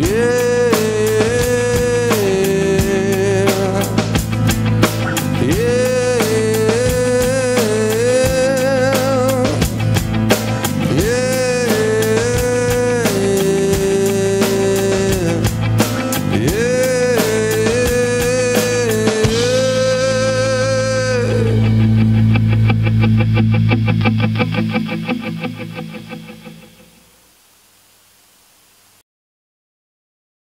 Yeah.